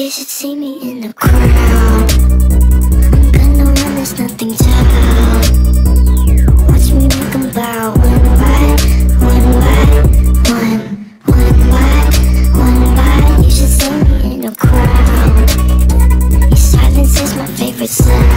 You should see me in the crowd. I'm gonna run, there's nothing to Watch me make bow. One one one One one You should see me in crowd. Your silence is my favorite sound.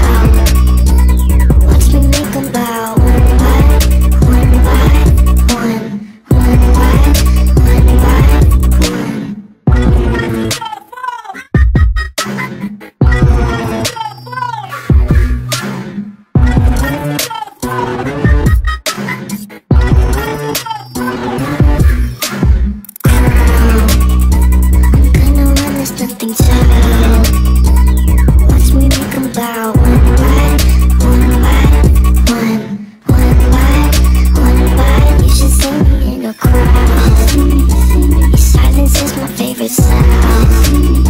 time.